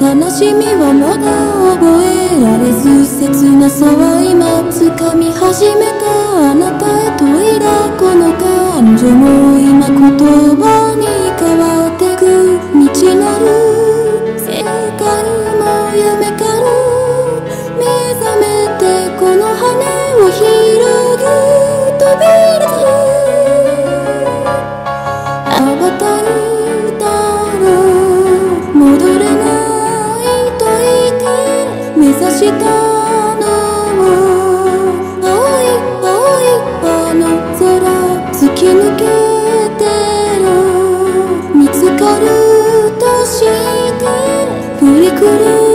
悲しみはまだ覚えられず切なさは今掴み始めたあなたへ問いだこの感情も今言葉に変わってく道なる世界も夢から目覚めてこの羽を広げ飛び出す羽ばたいたら戻れないと言って目指した guru.